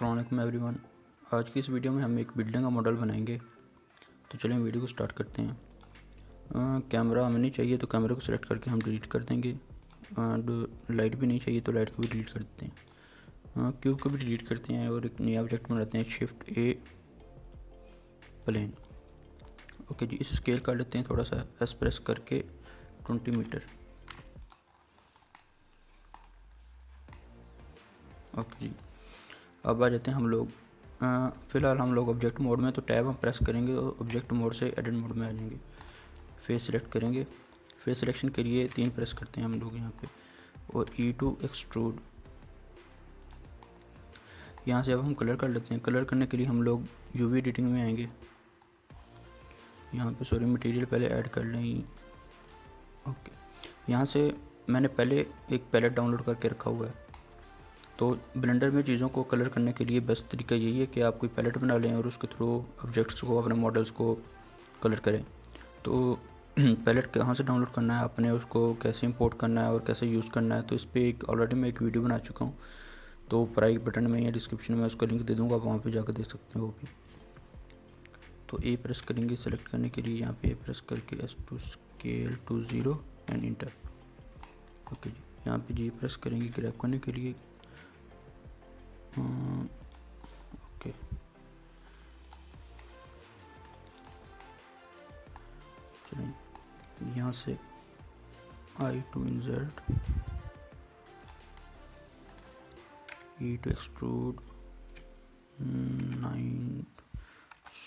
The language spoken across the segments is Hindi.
असलम एवरीवन आज की इस वीडियो में हम एक बिल्डिंग का मॉडल बनाएँगे। तो चलें वीडियो को स्टार्ट करते हैं। कैमरा हमें नहीं चाहिए तो कैमरे को सिलेक्ट करके हम डिलीट कर देंगे। लाइट भी नहीं चाहिए तो लाइट को भी डिलीट कर देते हैं। क्यूब को भी डिलीट करते हैं और एक नया ऑब्जेक्ट बनाते हैं शिफ्ट ए प्लेन ओके जी, इस स्केल कर लेते हैं थोड़ा सा एक्सप्रेस करके ट्वेंटी मीटर ओके जी। अब आ जाते हैं हम लोग। फ़िलहाल हम लोग ऑब्जेक्ट मोड में तो टैब हम प्रेस करेंगे और ऑब्जेक्ट मोड से एडिट मोड में आ जाएँगे। फेस सिलेक्ट करेंगे। फेस सिलेक्शन के लिए तीन प्रेस करते हैं हम लोग यहाँ पे, और ई टू एक्सट्रूड यहाँ से अब हम कलर कर लेते हैं। कलर करने के लिए हम लोग यूवी एडिटिंग में आएँगे। यहाँ पे सॉरी मटेरियल पहले ऐड कर लें। ओके यहाँ से मैंने पहले एक पैलेट डाउनलोड करके रखा हुआ है। तो ब्लेंडर में चीज़ों को कलर करने के लिए बेस्ट तरीका यही है कि आप कोई पैलेट बना लें और उसके थ्रू ऑब्जेक्ट्स को, अपने मॉडल्स को कलर करें। तो पैलेट कहाँ से डाउनलोड करना है, आपने उसको कैसे इंपोर्ट करना है और कैसे यूज़ करना है तो इस पर एक ऑलरेडी मैं एक वीडियो बना चुका हूँ। तो ऊपर बटन में या डिस्क्रिप्शन में उसका लिंक दे दूँगा, आप वहाँ पर जाकर देख सकते हैं वो भी। तो ए प्रेस करेंगे सेलेक्ट करने के लिए, यहाँ पे ए प्रेस करके S to scale to zero and enter. Okay जी, यहाँ पे जी प्रेस करेंगे ग्रैप करने के लिए। ओके यहाँ से I to insert E to extrude nine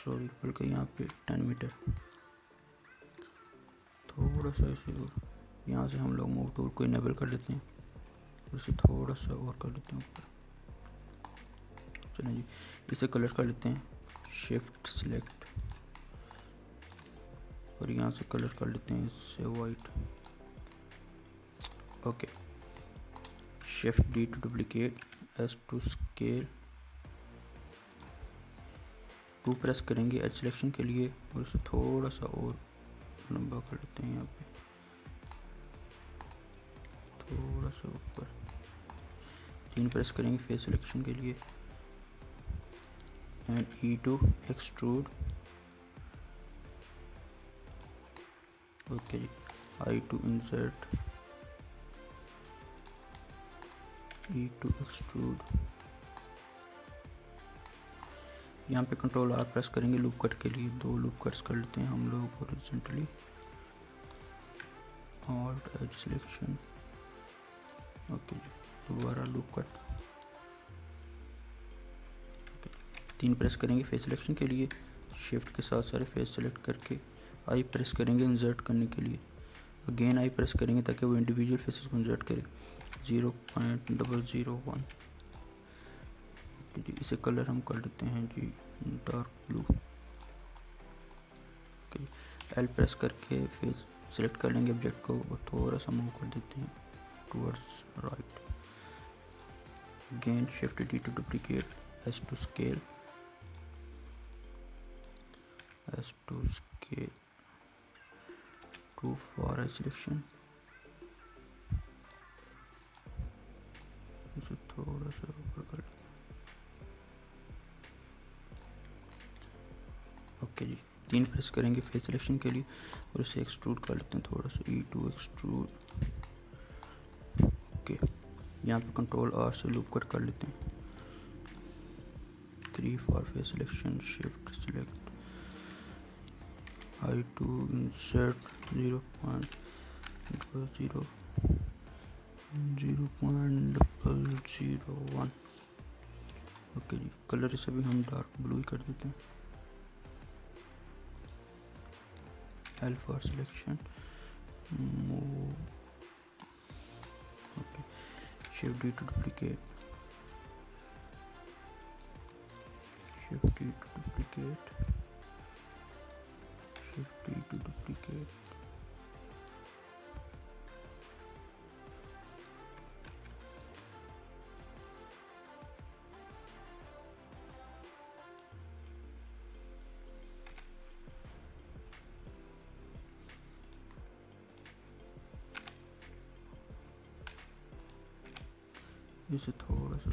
sorry बल्कि यहाँ पे टेन मीटर थोड़ा सा ऐसे यहाँ से हम लोग मूव टूल को इनेबल कर लेते हैं। उसे थोड़ा सा और कर लेते हैं ऊपर। चलें जी, इसे कलर कर लेते हैं. शिफ्ट सिलेक्ट और यहाँ से कलर कर लेते हैं इससे white okay shift D to duplicate S to scale to press करेंगे एच सिलेक्शन के लिए और इसे थोड़ा सा और लंबा कर लेते हैं यहाँ पे. थोड़ा सा ऊपर. तीन प्रेस करेंगे फेस सिलेक्शन के लिए. And E to extrude. Okay, I to insert. E to extrude. यहाँ पे कंट्रोल आर प्रेस करेंगे लूप कट के लिए। दो लूप कट्स कर लेते हैं हम लोग horizontally alt edge selection okay दोबारा लूप कट तीन प्रेस करेंगे फेस सिलेक्शन के लिए शिफ्ट के साथ सारे फेस सेलेक्ट करके आई प्रेस करेंगे इंजर्ट करने के लिए। अगेन आई प्रेस करेंगे ताकि वो इंडिविजुअल फेसेस को इंजर्ट करे। Zero point double zero one जी, इसे कलर हम कर लेते हैं जी डार्क ब्लू एल प्रेस करके फेस सेलेक्ट कर लेंगे ऑब्जेक्ट को और थोड़ा सा मूव कर देते हैं towards right again shift D to duplicate S to scale as to scale to for a selection इसे थोड़ा सा ऊपर कर ओके जी, तीन प्रेस करेंगे फेस सिलेक्शन के लिए और इसे एक्सट्रूड कर लेते हैं थोड़ा सा ई टू एक्सट्रूड ओके यहाँ पे कंट्रोल आर से लूप कट कर लेते हैं। Three for face selection shift select I to insert 0 point zero zero point double zero one okay ji colour इसे भी हम डार्क ब्लू ही कर देते हैं। L for selection okay D to duplicate shift D to duplicate Shift to duplicate. इसे थोड़ा सा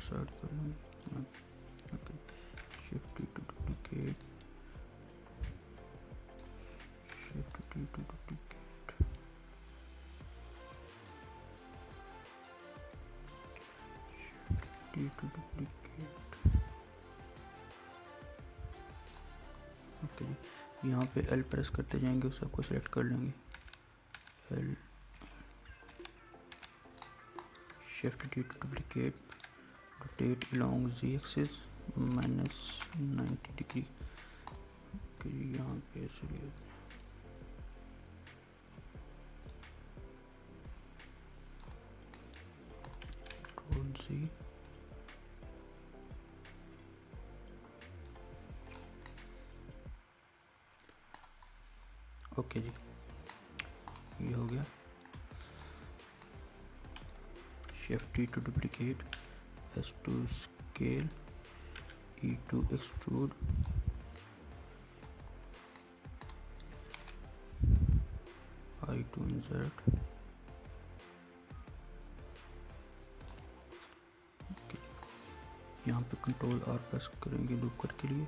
एक डुप्लीकेट ओके जी यहाँ पे एल प्रेस करते जाएँगे, उस सबको सेलेक्ट कर लेंगे। L shift D duplicate rotate along G axis minus ninety degree okay जी यहाँ पे इसलिए see ओके जी। ये हो गया। Shift E to duplicate S to scale E to extrude I to insert यहाँ पे कंट्रोल आर प्रेस करेंगे लूप कट के लिए।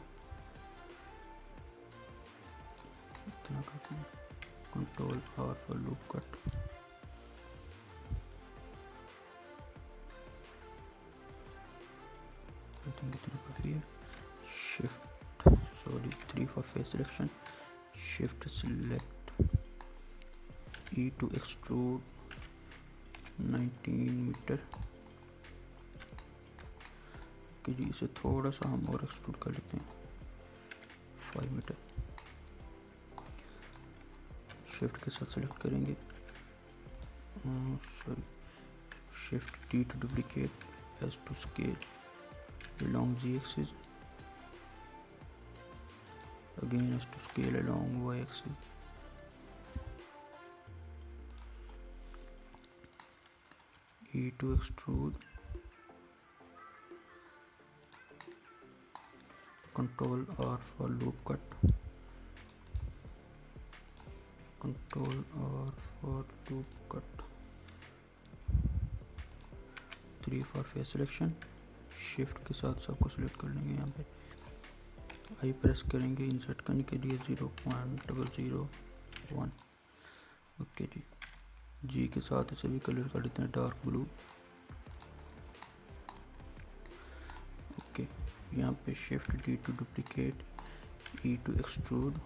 Control R for loop cut think it's enough here shift sorry 3 for face selection shift select E to extrude 19 metre कि जी इसे थोड़ा सा हम और एक्सट्रूड कर लेते हैं 5 मीटर शिफ्ट के साथ सेलेक्ट करेंगे। Sorry shift T to duplicate S to scale along G axis again S to scale along Y axis E to extrude control R for loop cut control R for loop cut. 3 for face selection. Shift के साथ सबको सिलेक्ट कर लेंगे यहाँ पे। आई प्रेस करेंगे इंसर्ट करने के लिए zero point double zero one okay जी। जी के साथ इसे भी कलर कर देते हैं डार्क ब्लू ओके यहाँ पे shift D to duplicate E to extrude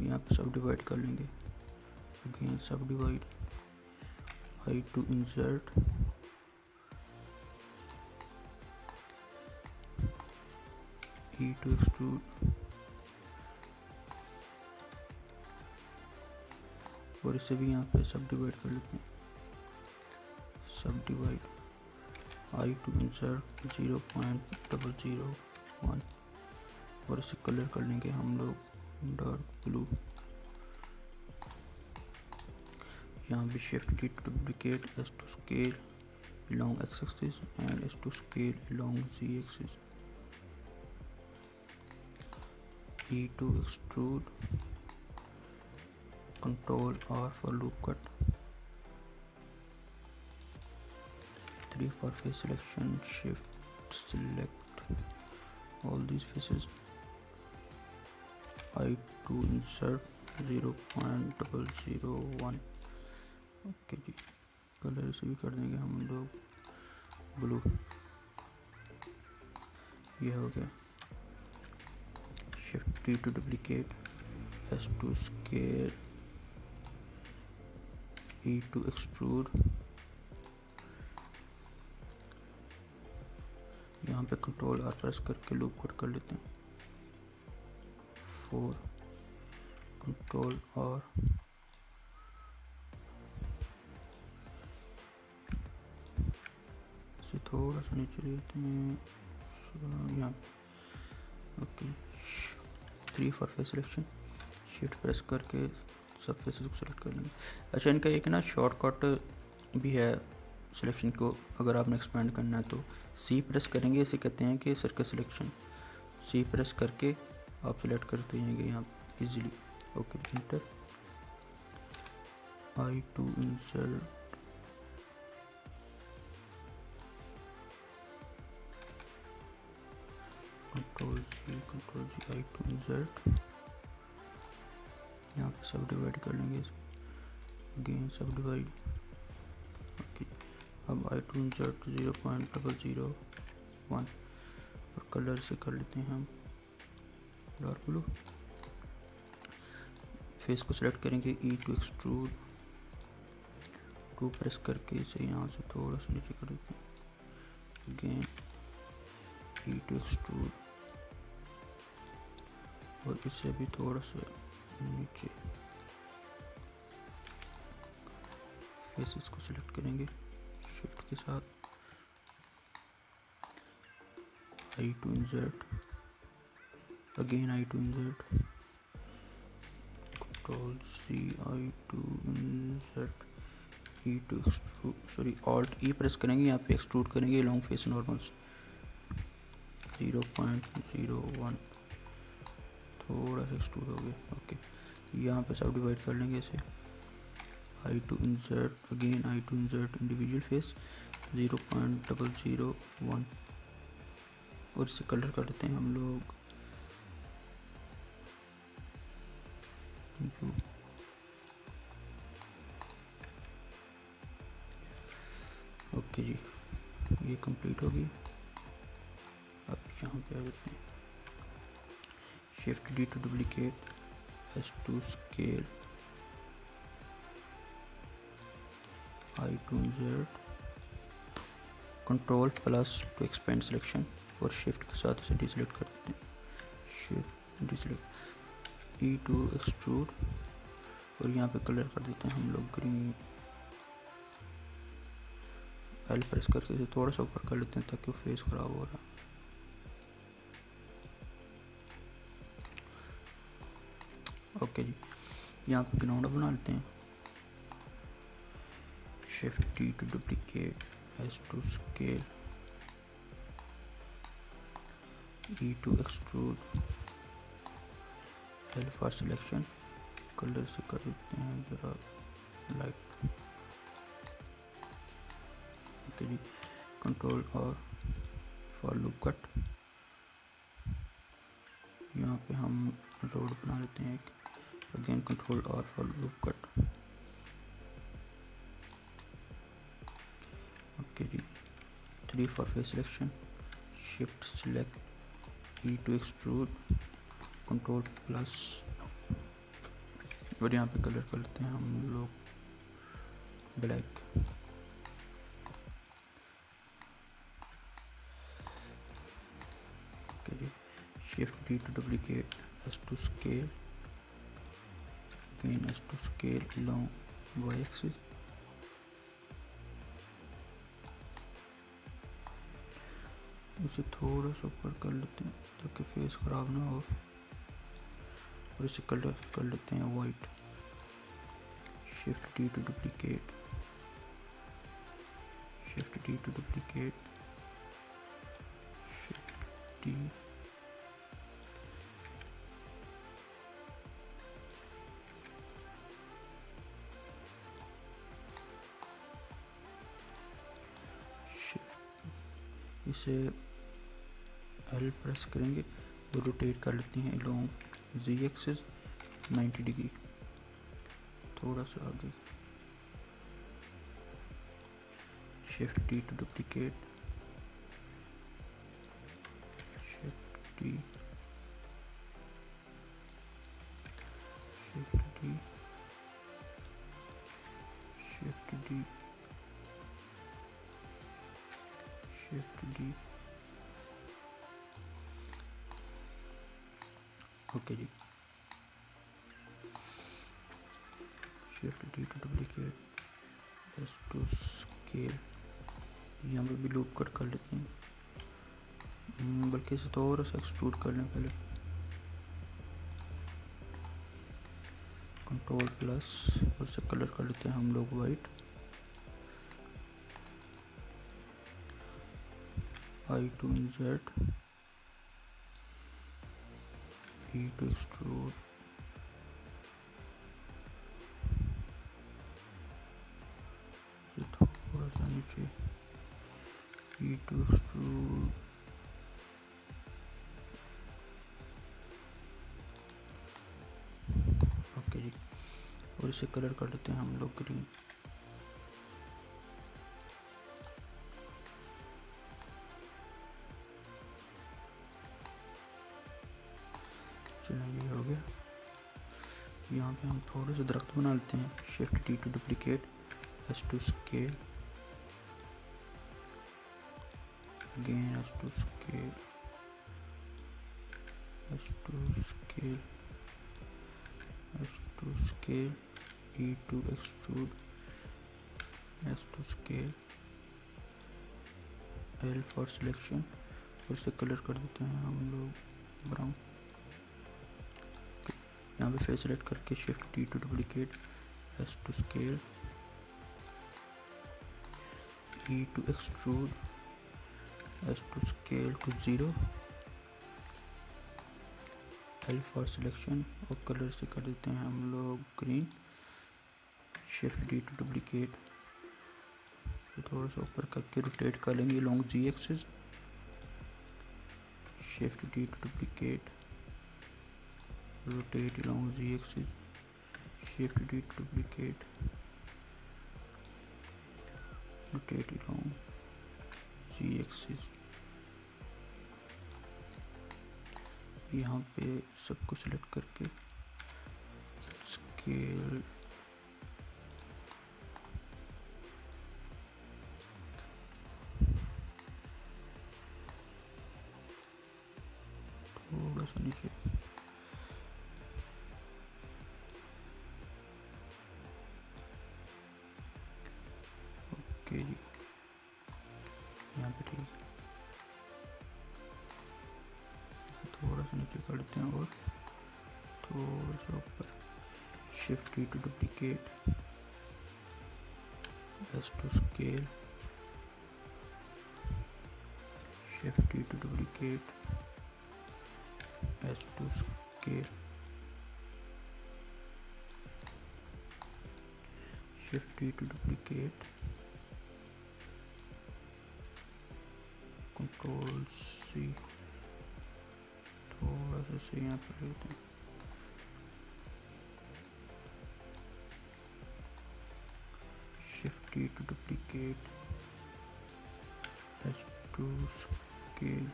यहाँ पे सब डिवाइड कर लेंगे। Again subdivide I to insert E to extrude और इसे भी यहाँ पे सब डिवाइड कर लेते हैं। Subdivide I to insert zero point double zero one और इसे कलर कर लेंगे हम लोग डार्क ब्लू यहाँ भी shift key duplicate S to scale long X axis and S to scale long G axis E to extrude control R for loop cut three for face selection shift select all these faces I to insert 0.001 okay ji colour इसे भी कर देंगे हम लोग ब्लू ये हो गया। Shift T to duplicate S to scale E to extrude यहाँ पे कंट्रोल आर प्रेस करके लूप कट कर लेते हैं। फोर कंट्रोल आर थोड़ा सा नीचे लेते हैं। यहाँ। Okay. Three for face selection shift press करके सब फेसेस को सिलेक्ट कर लेंगे। अच्छा इनका एक ना शॉर्टकट भी है सिलेक्शन को, अगर आपने एक्सपेंड करना है तो। सी प्रेस करेंगे, इसे कहते हैं कि सर्कल सिलेक्शन सी प्रेस करके आप सिलेक्ट करते जाएँगे यहाँ easily okay enter I to insert control C control C I to insert यहाँ पे सब डिवाइड कर लेंगे अगेन सब डिवाइड ओके अब I to insert zero point double zero one और कलर से कर लेते हैं हम डार्क ब्लू फेस को सिलेक्ट करेंगे E to extrude two press करके इसे यहाँ से थोड़ा सा नीचे कर देते हैं। ई टू एक्सट्रूड और इसे भी थोड़ा सा नीचे। फेसेस को सिलेक्ट करेंगे शिफ्ट के साथ। I to insert again, I to insert control C, I to insert E to extrude sorry, alt E press करेंगे यहाँ पे एक्सट्रूड करेंगे long face normals zero point zero one थोड़ा सा एक्सट्रूड हो गया ओके यहाँ पे सब डिवाइड कर लेंगे इसे. I to insert again I to insert individual face zero point double zero one और इसे कलर कर हैं हम लोग. ओके जी, ये कंप्लीट होगी। अब यहाँ पे आ जाते हैं। Shift D to duplicate S to scale I to insert control plus to expand selection और शिफ्ट के साथ इसे डिसलेक्ट कर देते हैं। Shift deselect E to extrude और यहाँ पे कलर कर देते हैं हम लोग ग्रीन एल प्रेस करके इसे थोड़ा सा ऊपर कर लेते हैं ताकि वो फेस ख़राब हो रहा ओके जी। यहाँ पे ग्राउंड बना लेते हैं। Shift T to duplicate S to scale E to extrude L for selection colour से कर देते हैं ज़रा light okay ji control R for loop cut यहाँ पे हम रोड बना लेते हैं एक. Again control R for loop cut okay ji. Three for face selection shift select E to extrude control plus और यहाँ पे कलर कर लेते हैं हम लोग black shift D to duplicate S to scale again S to scale along y axis इसे थोड़ा सा ऊपर कर लेते हैं ताकि फेस ख़राब ना हो। और इसे कलर कर लेते हैं white shift D to duplicate shift D to duplicate shift D इसे एल प्रेस करेंगे रोटेट कर लेते हैं लॉन्ग जी एक्सिस 90 डिग्री थोड़ा सा आगे। Shift D to duplicate shift D okay ji. Shift D to duplicate S to scale यहाँ पे भी लूप कट कर लेते हैं। बल्कि इसे थोड़ा सा एक्सट्रूड कर लें पहले कंट्रोल प्लस और से कलर कर लेते हैं हम लोग वाइट I एक स्ट्रोक थोड़ा ओके और इसे कलर कर देते हैं हम लोग ग्रीन पे हम थोड़े से दरख्त बना लेते हैं। Shift D to duplicate S to scale again S to scale S to scale S to scale E to X to S to scale L for selection फिर से कलर कर देते हैं हम लोग ब्राउन यहाँ पे फेस सेलेक्ट करके shift T to duplicate S to scale E to extrude S to scale to zero L for selection और कलर से कर देते हैं हम लोग green shift D to duplicate थोड़ा सा ऊपर करके रोटेट कर लेंगे long Z axis shift D to duplicate rotate along Z axis shift D to duplicate rotate along Z axis यहाँ पे सबको सिलेक्ट करके scale shift key to duplicate as to scale shift key to duplicate as to scale shift D to duplicate control C थोड़ा सा से यहाँ पर लेते हैं Shift D to duplicate. As to scale.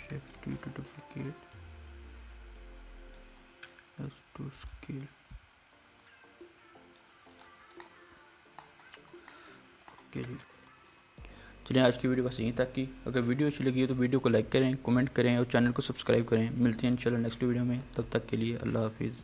Shift D to duplicate. As to scale. चलिए आज की वीडियो बस यहीं तक की। अगर वीडियो अच्छी लगी हो तो वीडियो को लाइक करें, कमेंट करें और चैनल को सब्सक्राइब करें। मिलते हैं इंशाल्लाह नेक्स्ट वीडियो में। तब तक के लिए अल्लाह हाफिज़।